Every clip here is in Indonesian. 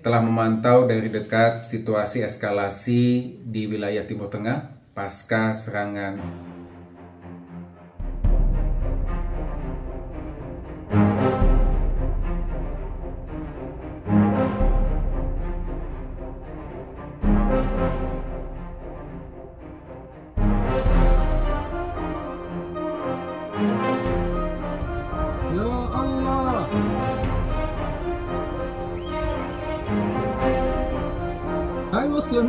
telah memantau dari dekat situasi eskalasi di wilayah Timur Tengah pasca serangan Muslim.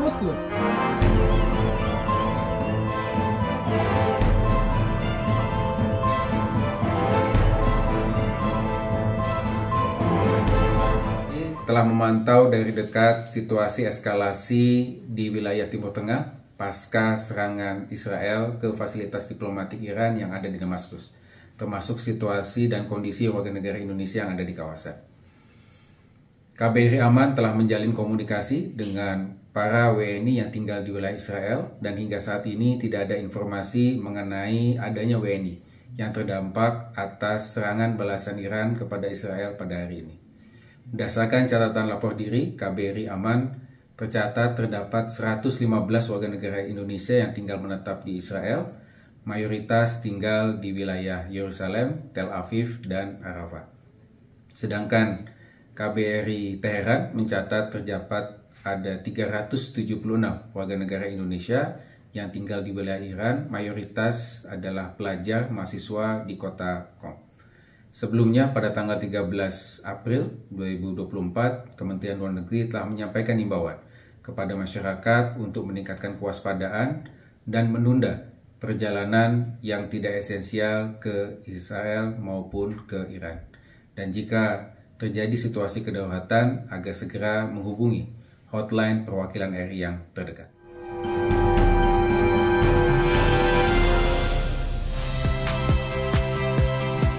telah memantau dari dekat situasi eskalasi di wilayah Timur Tengah pasca serangan Israel ke fasilitas diplomatik Iran yang ada di Damaskus, termasuk situasi dan kondisi warga negara Indonesia yang ada di kawasan. KBRI Aman telah menjalin komunikasi dengan para WNI yang tinggal di wilayah Israel dan hingga saat ini tidak ada informasi mengenai adanya WNI yang terdampak atas serangan balasan Iran kepada Israel pada hari ini. Berdasarkan catatan lapor diri, KBRI Aman tercatat terdapat 115 warga negara Indonesia yang tinggal menetap di Israel, mayoritas tinggal di wilayah Yerusalem, Tel Aviv, dan Arafat. Sedangkan KBRI Teheran mencatat terdapat ada 376 warga negara Indonesia yang tinggal di wilayah Iran, mayoritas adalah pelajar mahasiswa di kota Qom. Sebelumnya pada tanggal 13 April 2024, Kementerian Luar Negeri telah menyampaikan imbauan kepada masyarakat untuk meningkatkan kewaspadaan dan menunda perjalanan yang tidak esensial ke Israel maupun ke Iran. Dan jika terjadi situasi kedaruratan, agar segera menghubungi hotline perwakilan RI yang terdekat.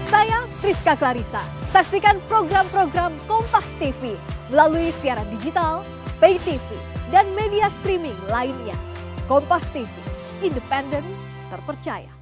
Saya Friska Clarissa. Saksikan program-program Kompas TV melalui siaran digital, pay TV, dan media streaming lainnya. Kompas TV, independen, terpercaya.